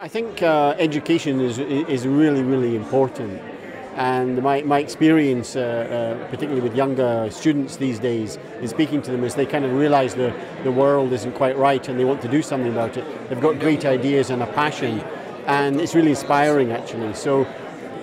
I think uh, education is, is really, really important. And my, my experience, uh, uh, particularly with younger students these days, in speaking to them is they kind of realize the, the world isn't quite right and they want to do something about it. They've got great ideas and a passion, and it's really inspiring actually. So,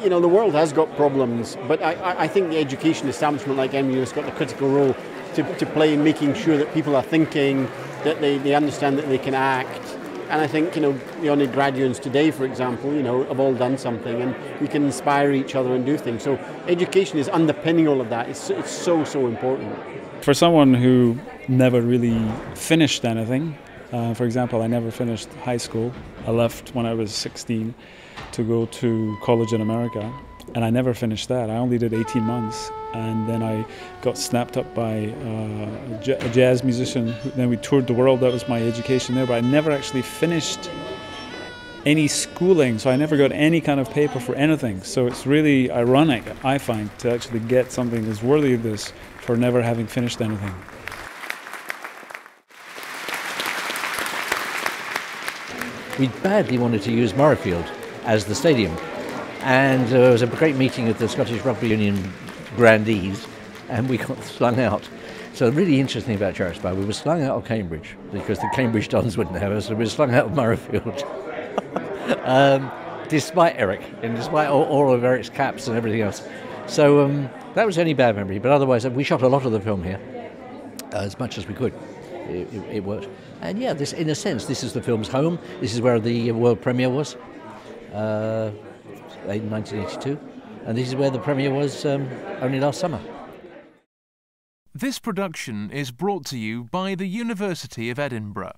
you know, the world has got problems, but I, I think the education establishment like MU has got a critical role to, to play in making sure that people are thinking, that they, they understand that they can act, and I think, you know, the undergraduates today, for example, you know, have all done something and we can inspire each other and do things. So education is underpinning all of that. It's, it's so, so important. For someone who never really finished anything, uh, for example, I never finished high school. I left when I was 16 to go to college in America, and I never finished that. I only did 18 months, and then I got snapped up by uh, a jazz musician. Then we toured the world. That was my education there, but I never actually finished any schooling, so I never got any kind of paper for anything. So it's really ironic, I find, to actually get something that's worthy of this for never having finished anything. We badly wanted to use Murrayfield as the stadium, and there was a great meeting of the Scottish Rugby Union grandees, and we got slung out. So really interesting about Jarvis Bay, we were slung out of Cambridge because the Cambridge Dons wouldn't have us, so we were slung out of Murrayfield. um, despite Eric, and despite all, all, of Eric's caps and everything else. So um, that was the only bad memory, but otherwise we shot a lot of the film here, uh, as much as we could. It, it, it, worked. And yeah, this in a sense, this is the film's home. This is where the world premiere was, uh, in 1982 and this is where the premiere was um, only last summer. This production is brought to you by the University of Edinburgh.